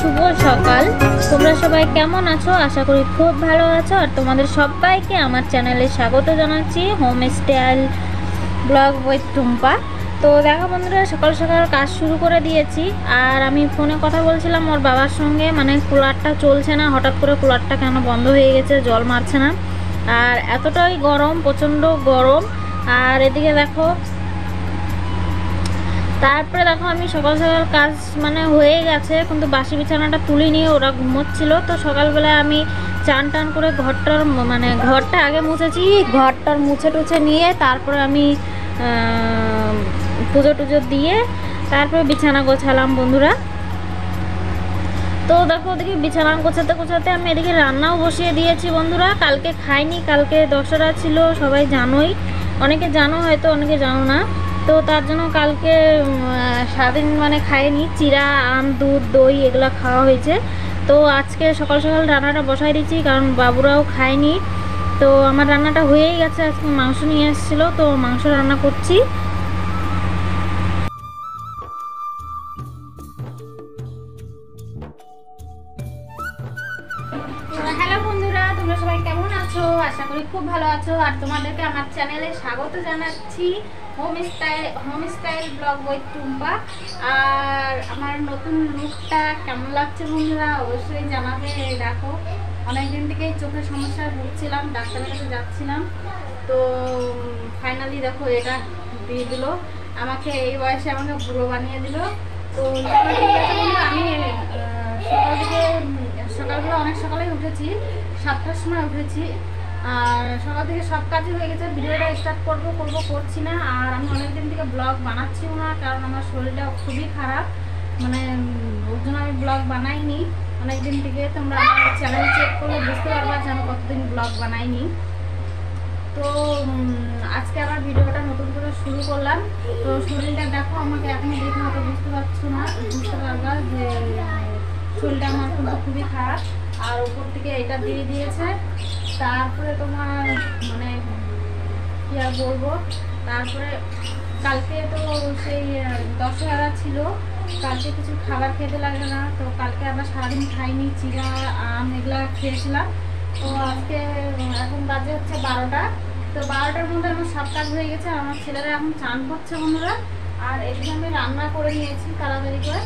সকাল। তোমরা সবাই কেমন আছো? আশা করি খুব ভালো আছো। আর তোমাদের সবাইকে আমার চ্যানেলে স্বাগত জানাচ্ছি home style blog with Tumpa. তো দেখো বন্ধুরা, সকাল সকাল কাজ শুরু করে দিয়েছি। আর আমি ফোনে কথা বলছিলাম ওর বাবার সঙ্গে মানে কুলারটা চলছে না, হঠাৎ করে কুলারটা কেন বন্ধ হয়ে গেছে, জল মারছে না। আর এতটাই গরম, প্রচণ্ড গরম। আর এদিকে দেখো তারপরে দেখো আমি সকাল সকাল কাজ মানে হয়ে গেছে, কিন্তু বাসি বিছানাটা তুলে নিয়ে ওরা ঘুমোচ্ছিল। তো সকালবেলায় আমি চান টান করে ঘরটার মানে ঘরটা আগে মুছেছি, ঘরটার মুছে টুছে নিয়ে তারপরে আমি পুজো টুজো দিয়ে তারপরে বিছানা গোছালাম বন্ধুরা। তো দেখো ওদিকে বিছানা গোছাতে গোছাতে আমি এদিকে রান্নাও বসিয়ে দিয়েছি বন্ধুরা। কালকে খাইনি, কালকে দশরা ছিল, সবাই জানোই। অনেকে জানো হয়তো, অনেকে জানো না। তো তার জন্য কালকে সারাদিন মানে খাইনি। চিরা আম, দুধ, দই এগুলো খাওয়া হয়েছে। তো আজকে সকাল সকাল রান্নাটা বসাই দিচ্ছি কারণ বাবুরাও খায়নি। তো আমার রান্নাটা হয়েই গেছে, আজকে মাংস নিয়ে এসেছিল, তো মাংস রান্না করছি। হ্যালো সবাই কেমন আছো? আশা করি খুব ভালো আছো। আর তোমাদেরকে আমার চ্যানেলে স্বাগত জানাচ্ছি। Home style home style blog বই টুম্পা আর আমার নতুন লুকটা কেমন লাগছে বন্ধুরা অবশ্যই জানাবে দেখো। অনেকদিন থেকেই চোখের সমস্যায় ভুগছিলাম, ডাক্তারের কাছে যাচ্ছিলাম। তো ফাইনালি দেখো এটা দিয়ে দিল। আমাকে এই বয়সে আমাকে বুড়ো বানিয়ে দিল। তো আমি সকাল থেকে, সকালবেলা অনেক সকালেই উঠেছি, সাতটার সময় উঠেছি। আর সকাল থেকে সব কাজই হয়ে গেছে, ভিডিওটা স্টার্ট করব করব, করছি না। আর আমি অনেকদিন থেকে ব্লগ বানাচ্ছিও না, কারণ আমার শরীরটা খুবই খারাপ। মানে ওর জন্য আমি ব্লগ বানাইনি অনেকদিন থেকে। তোমরা চ্যানেল চেক করলে বুঝতে পারবা যে আমি কতদিন ব্লগ বানাইনি। তো আজকে আবার ভিডিওটা নতুন করে শুরু করলাম। তো শরীরটা দেখো, আমাকে এখন দেখে হয়তো বুঝতে পারছ না। বুঝতে পারবা যে শরীরটা আমার কিন্তু খুবই খারাপ। আর উপর থেকে এটা দিয়ে দিয়েছে। তারপরে তোমার মানে কি আর বলব? তারপরে কালকে তো সেই দশহারা ছিল। কালকে কিছু খাবার খেতে লাগে না। তো কালকে আমরা সারাদিন খাইনি চিরা আম এগুলা খেয়েছিলাম। তো আজকে এখন বাজে হচ্ছে বারোটা। তো বারোটার মধ্যে আমার সব কাজ হয়ে গেছে। আমার ছেলেরা এখন চান করছে বন্ধুরা। আর এদিকে আমি রান্না করে নিয়েছি তাড়াতাড়ি করে।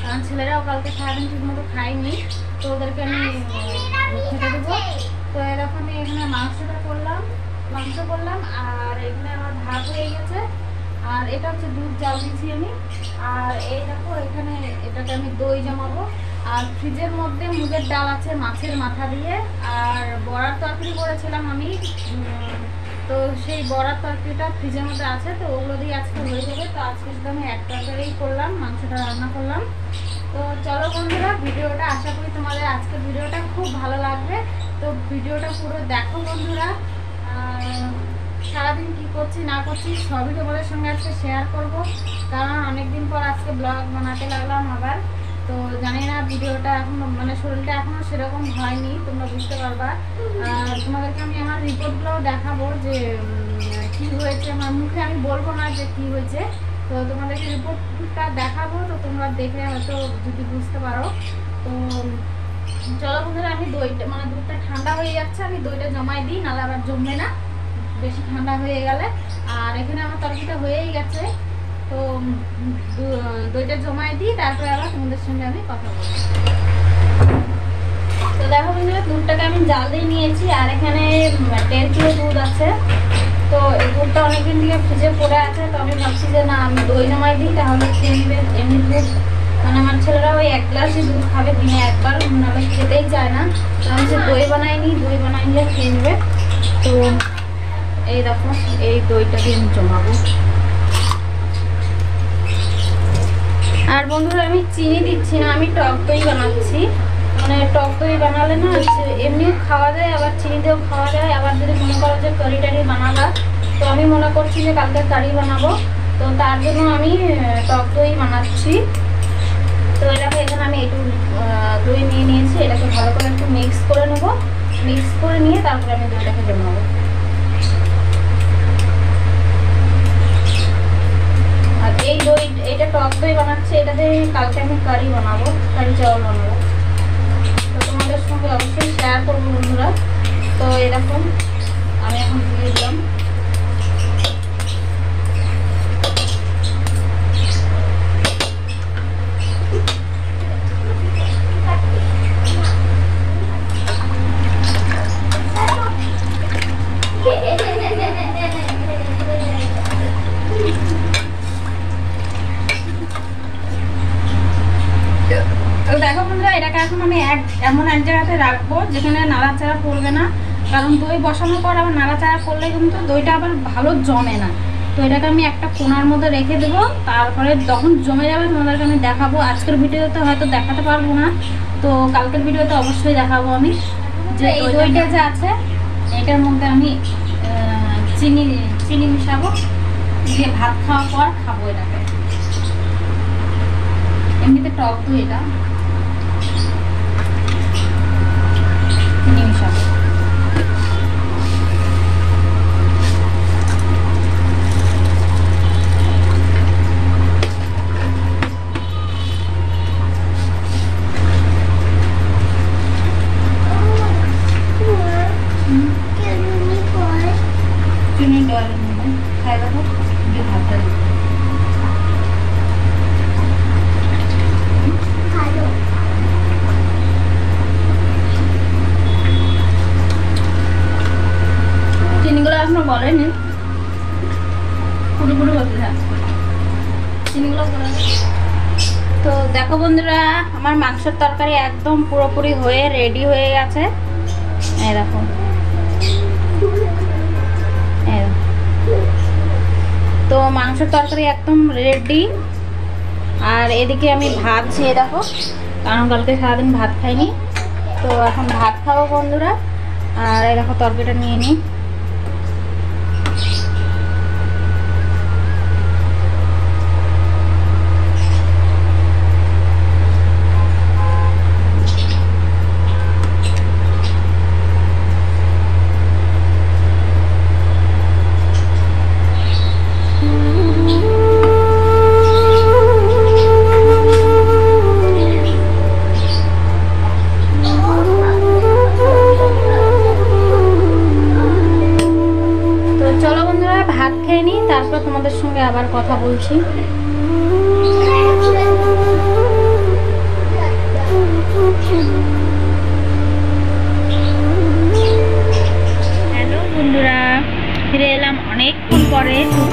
কারণ ছেলেরাও কালকে সারাদিন ঠিক মতো খায়নি। তো ওদেরকে আমি খেতে দেবো। তো এরকম এখানে মাংসটা করলাম, মাংস করলাম, আর এখানে আমার ভাত হয়ে গেছে। আর এটা হচ্ছে দুধ জাল দিয়েছি আমি। আর এই দেখো, এখানে এটাকে আমি দই জমাবো। আর ফ্রিজের মধ্যে মুগের ডাল আছে মাছের মাথা দিয়ে। আর বড়ার তরকারি করেছিলাম আমি। তো সেই বড়ার তরকারিটা ফ্রিজের মধ্যে আছে, তো ওগুলো দিয়ে আজকে হয়ে যাবে। তো আজকে শুধু আমি এক তরকারিই করলাম, মাংসটা রান্না করলাম। তো চলো বন্ধুরা, ভিডিওটা আশা করি তোমাদের আজকে ভিডিওটা খুব ভালো লাগবে। তো ভিডিওটা পুরো দেখো বন্ধুরা। সারাদিন কি করছি, না করছি, সবই তোমাদের সঙ্গে আজকে শেয়ার করব। কারণ অনেকদিন পর আজকে ব্লগ বানাতে লাগলাম আবার। তো জানি না ভিডিওটা এখনও মানে শরীরটা এখনও সেরকম হয়নি, তোমরা বুঝতে পারবা। আর তোমাদেরকে আমি আমার রিপোর্টগুলোও দেখাবো যে কি হয়েছে। আমার মুখে আমি বলব না যে কি হয়েছে। তো তোমাদেরকে রিপোর্টটা দেখাবো, তো তোমরা দেখে হয়তো যদি বুঝতে পারো। তো চলো বন্ধুরা, আমি দইটা মানে দুধটা ঠান্ডা হয়ে যাচ্ছে, আমি দইটা জমাই দিই, নাহলে আবার জমবে না। বেশি ঠান্ডা হয়ে গেলে। আর এখানে আমার তরকারিটা হয়েই গেছে। তো দইটা জমাই দিই, তারপরে আবার তোমাদের সঙ্গে আমি কথা বলব। তো দেখো বন্ধুরা, দুধটাকে আমি জাল দিয়ে নিয়েছি, আর এখানে দেড় কিলো দুধ আছে। তো এই দুধটা অনেকদিন থেকে ফ্রিজে পড়ে আছে, তো আমি ভাবছি যে না, আমি দই জমাই দিই, তাহলে এমনি দুধ মানে আমার ছেলেরা ওই এক গ্লাসই দুধ খাবে, দিনে একবার নাহলে খেতেই চায় না। আমি যে দই বানাই নি দই বানাই নিয়ে খেয়ে নেবে। তো এই দেখো, এই দইটা দিয়ে আমি জমাবো আর বন্ধুরা, আমি চিনি দিচ্ছি না, আমি টক দই বানাচ্ছি। মানে টক দই বানালে না এমনিও খাওয়া যায়, আবার চিনি দিয়েও খাওয়া যায়। আবার যদি মনে করো যে কারি টারি বানাবা তো আমি মনে করছি যে কালকে কারি বানাবো। তো তার জন্য আমি টক দই বানাচ্ছি। তো এটাকে এখানে আমি একটু দই নিয়ে নিয়েছি। এটাকে ভালো করে একটু মিক্স করে নেব। মিক্স করে নিয়ে তারপরে আমি দইটাকে জমাবো আর এই দই, এটা টক দই বানাচ্ছি। এটা দিয়ে কালকে আমি কারি বানাবো, কারি চাউল বানাবো। তো তোমাদের সঙ্গে অবশ্যই শেয়ার করব বন্ধুরা। তো এরকম আমি এখন দিয়ে দিলাম তো দেখো বন্ধুরা এটাকে এখন আমি এক এমন এক জায়গাতে রাখব যেখানে নাড়াচাড়া পড়বে না। কারণ দই বসানোর পর আবার নাড়াচাড়া করলে কিন্তু দইটা আবার ভালো জমে না। তো এটাকে আমি একটা কোনার মধ্যে রেখে দেবো। তারপরে যখন জমে যাবে তোমাদেরকে আমি দেখাবো। আজকের ভিডিওতে হয়তো দেখাতে পারব না। তো কালকের ভিডিওতে অবশ্যই দেখাবো আমি। যে এই দইটা যে আছে এটার মধ্যে আমি চিনি চিনি মিশাবো। দিয়ে ভাত খাওয়ার পর খাব এটাকে। এমনিতে টক দই এটা চিনি মিশাবো চিনি ডলের মধ্যে খাই দেখো দিয়ে ভাতটা দিই। চিনিগুলো এখনও বলেনি তো দেখো বন্ধুরা, আমার মাংসের তরকারি একদম পুরোপুরি হয়ে রেডি হয়ে গেছে। দেখো। তো মাংসের তরকারি একদম রেডি আর এদিকে আমি ভাত ছেয়ে দেখো। কারণ কালকে সারাদিন ভাত খাইনি। তো এখন ভাত খাব বন্ধুরা। আর এরকম তরকারিটা নিয়ে নিই।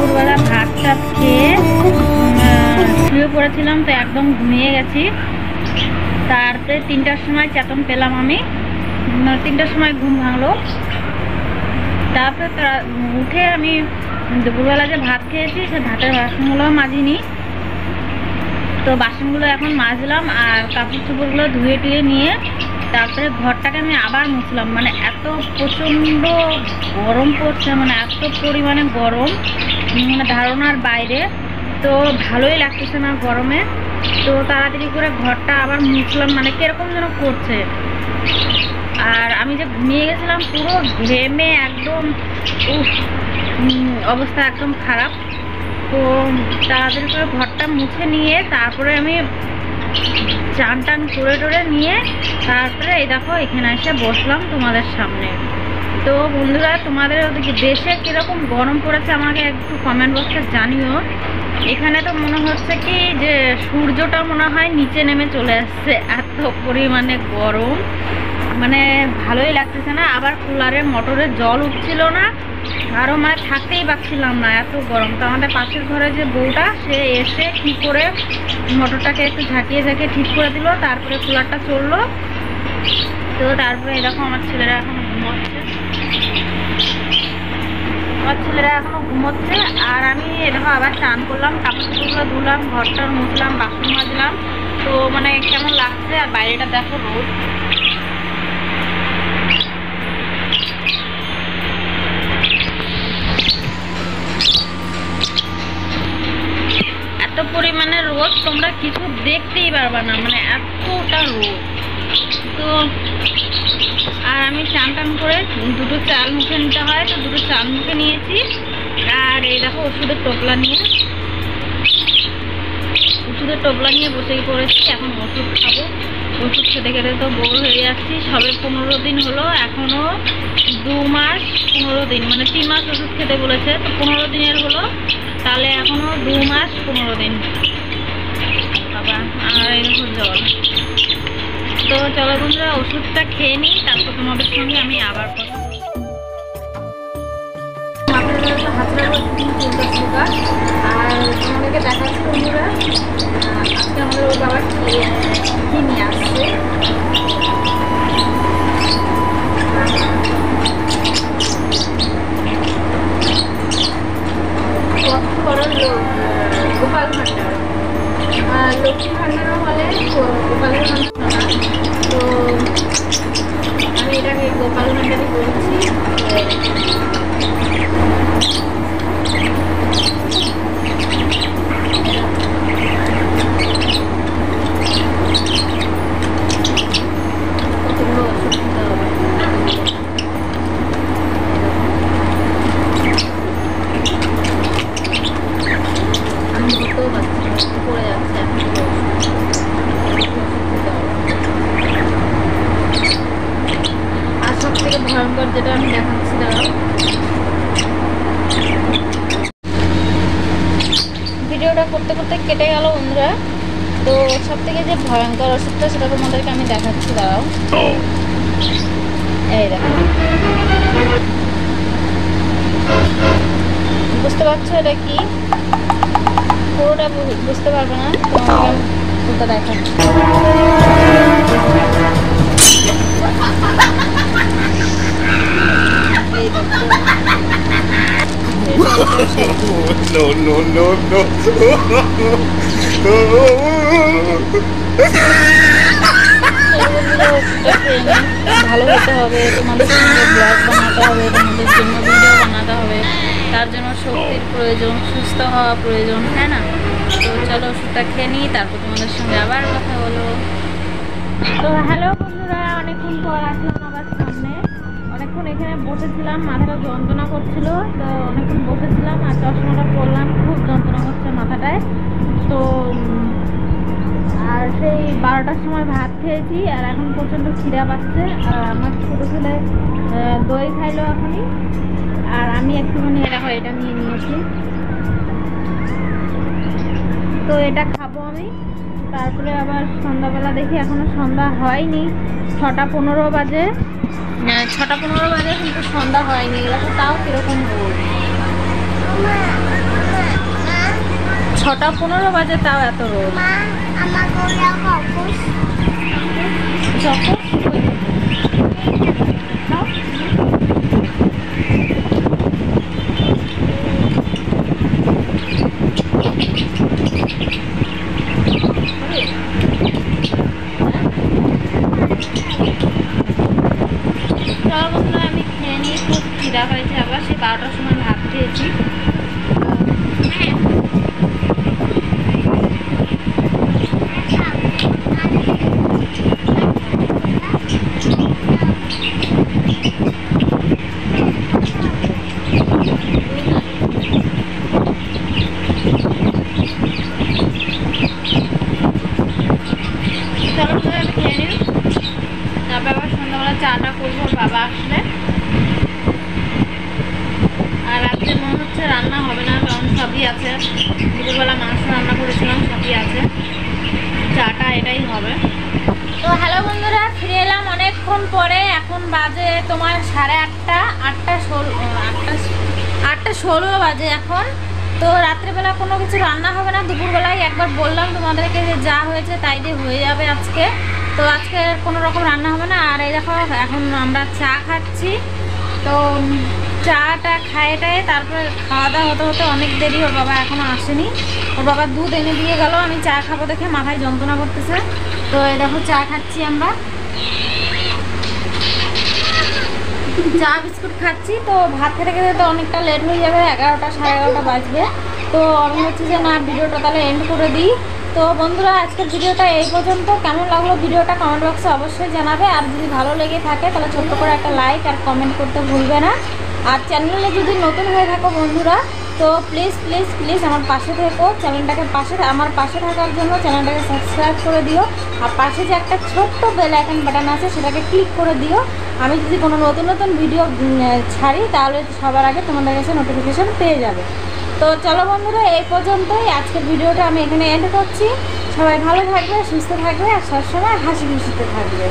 দুপুরবেলা ভাত টাত খেয়ে শুয়ে পড়েছিলাম তো একদম ঘুমিয়ে গেছি। তারপরে তিনটার সময় চেতন পেলাম আমি। উম, তিনটার সময় ঘুম ভাঙলো। তারপরে তারা- উঠে আমি দুপুরবেলা যে ভাত খেয়েছি সে ভাতের বাসনগুলো মাজিনি। তো বাসনগুলো এখন মাজলাম আর কাপড় চোপড়গুলো ধুয়ে টুয়ে নিয়ে তারপরে ঘরটাকে আমি আবার মুছলাম। মানে এত প্রচণ্ড গরম পড়ছে মানে এত পরিমাণে গরম। মানে ধারণার বাইরে। তো ভালোই লাগতেছে না গরমে। তো তাড়াতাড়ি করে ঘরটা আবার মুছলাম মানে কীরকম যেন করছে। আর আমি যে ঘুমিয়ে গেছিলাম, পুরো ঘেমে একদম অবস্থা একদম খারাপ। তো তাড়াতাড়ি করে ঘরটা মুছে নিয়ে তারপরে আমি চান টান করে টোরে নিয়ে তারপরে এই দেখো, এখানে এসে বসলাম তোমাদের সামনে। তো বন্ধুরা, তোমাদের দেশে কীরকম গরম পড়েছে আমাকে একটু কমেন্ট বক্সে জানিও। এখানে তো মনে হচ্ছে কি যে সূর্যটা মনে হয় নিচে নেমে চলে আসছে, এত পরিমাণে গরম। মানে ভালোই লাগতেছে না, আবার কুলারে মোটরে জল উঠছিল না আরও মানে থাকতেই পারছিলাম না এত গরম। তো আমাদের পাশের ঘরে যে বউটা, সে এসে কি করে মোটরটাকে একটু ঝাঁকিয়ে ঝাঁকিয়ে ঠিক করে দিল, তারপরে কুলারটা চলল। তো তারপরে এরকম আমার ছেলেরা এখন ঘুমোচ্ছে আমার ছেলেরা এখনও ঘুমোচ্ছে, আর আমি এরকম আবার চান করলাম কাপড় চোপড়গুলো ধুলাম, ঘরটা মুছলাম, বাসন মাজলাম। তো মানে কেমন লাগছে? আর বাইরেটা দেখো রোদ। এত পরিমাণে রোদ, তোমরা কিছু দেখতেই পারবা না মানে এতটা রোদ। তো আর আমি চান টান করে দুটো চাল মুখে নিতে হয়, তো দুটো চাল মুখে নিয়েছি। আর এই দেখো ওষুধের টোপলা নিয়ে। ওষুধের টোপলা নিয়ে বসেই পড়েছি, এখন ওষুধ খাব। ওষুধ খেতে খেতে তো বোর হয়ে যাচ্ছি, সবে পনেরো দিন হলো এখনও দু মাস পনেরো দিন মানে তিন মাস ওষুধ খেতে বলেছে, তো পনেরো দিনের হলো, তাহলে এখনও দু মাস পনেরো দিন। বাবা, আর এরকম জল। তো চলো বন্ধুরা ওষুধটা খেয়ে নিই তারপর তোমাদের সঙ্গে আমি আবার কথা। আর তোমাদেরকে দেখাচ্ছি বন্ধুরা আহ, আজকে আমাদের ওর বাবা খেয়ে কি নিয়ে আসছে? গোপাল ভান্ডার। লক্ষ্মী ভান্ডারও বলে গোপালের তো আমি এটাকে গোপাল ভান্ডারই বলছি কতগুলো ওষুধ খেতে হবে আমি ধরতেও পারছি না পড়ে যাচ্ছে এখন পুরো ওষুধ। খেতে হবে। আর সব থেকে ভয়ঙ্কর যেটা আমি দেখাচ্ছি দাঁড়াও ভিডিওটা করতে করতে কেটে গেল বন্ধুরা। তো সব থেকে যে ভয়ঙ্কর ওষুধটা সেটা তোমাদেরকে আমি দেখাচ্ছি, দাঁড়াও। এই দেখো। বুঝতে পারছ এটা কি? পুরোটা বুঝতে পারবে না? তোমাকে ওটা দেখাচ্ছি। এই দেখো। No, no, no, no. তার জন্য শক্তির প্রয়োজন সুস্থ হওয়া প্রয়োজন তাই না তো চলো ওষুধটা খেয়ে নিই তারপর তোমাদের সঙ্গে আবার কথা বলো তো হ্যালো বন্ধুরা অনেকক্ষণ পর আসলাম আবার এখানে বসেছিলাম, মাথাটা যন্ত্রণা করছিল, তো অনেকক্ষণ বসেছিলাম আর চশমাটা পরলাম, খুব যন্ত্রণা করছে মাথাটায়। তো আর সেই বারোটার সময় ভাত খেয়েছি আর এখন প্রচণ্ড খিদা পাচ্ছে। আর আমার ছোটো ছেলে দই খাইলো এখনই। আর আমি একটুখানি দেখো এটা নিয়ে নিয়েছি। তো এটা খাব আমি। তারপরে আবার সন্ধ্যাবেলা দেখি এখনও সন্ধ্যা হয়নি। ছটা পনেরো বাজে। ছটা পনেরো বাজে কিন্তু সন্ধ্যা হয়নি। দেখো তাও কীরকম ছটা পনেরো বাজে তাও এত রোদ। যখন নাও। চলো বন্ধুরা আমি খেয়ে নিয়ে খিদা হয়েছে আবার সেই বারোটার সময় ভাত খেয়েছি চলো বন্ধুরা আমি খেয়ে নিই তারপর আবার সন্ধ্যাবেলা চাটা করব ওর বাবা আসলে আর রাত্রে মনে হচ্ছে রান্না হবে না কারণ সবই আছে দুপুরবেলা মাংস রান্না করেছিলাম সবই আছে চাটা এটাই হবে। তো হ্যালো বন্ধুরা, ফিরে এলাম অনেকক্ষণ পরে। এখন বাজে তোমার সাড়ে আটটা আটটা ষোলো আটটা আটটা ষোলো বাজে এখন। তো রাত্রেবেলা কোনো কিছু রান্না হবে না। দুপুরবেলায় একবার বললাম তোমাদেরকে যে যা হয়েছে তাই দিয়ে হয়ে যাবে আজকে। তো আজকে কোনো রকম রান্না হবে না। আর এই দেখো, এখন আমরা চা খাচ্ছি। তো চাটা খায় টায়ে, তারপরে খাওয়া দাওয়া হতে হতে অনেক দেরি ওর বাবা এখনও আসেনি। ওর বাবা দুধ এনে দিয়ে গেল, আমি চা খাব দেখে মাথায় যন্ত্রণা করতেছে। তো এই দেখো, চা খাচ্ছি আমরা। চা বিস্কুট খাচ্ছি, তো ভাত খেতে খেতে তো অনেকটা লেট হয়ে যাবে, এগারোটা সাড়ে এগারোটা বাজবে। তো আমি হচ্ছে যে না, ভিডিওটা তাহলে এন্ড করে দিই। তো বন্ধুরা, আজকের ভিডিওটা এই পর্যন্ত। কেমন লাগল ভিডিওটা কমেন্ট বক্সে অবশ্যই জানাবে। আর যদি ভালো লেগে থাকে, তাহলে ছোট্ট করে একটা লাইক আর কমেন্ট করতে ভুলবে না। আর চ্যানেলে যদি নতুন হয়ে থাকো বন্ধুরা, তো প্লিজ প্লিজ প্লিজ আমার পাশে থেকো চ্যানেলটাকে পাশে আমার পাশে থাকার জন্য চ্যানেলটাকে সাবস্ক্রাইব করে দিও। আর পাশে যে একটা ছোট্ট বেল আইকন বাটন আছে, সেটাকে ক্লিক করে দিও। আমি যদি কোনো নতুন নতুন ভিডিও ছাড়ি, তাহলে সবার আগে তোমাদের কাছে নোটিফিকেশান পেয়ে যাবে। তো চলো বন্ধুরা, এই পর্যন্তই। আজকের ভিডিওটা আমি এখানে এন্ড করছি। সবাই ভালো থাকবে, সুস্থ থাকবে, আর সবসময় হাসি খুশিতে থাকবে।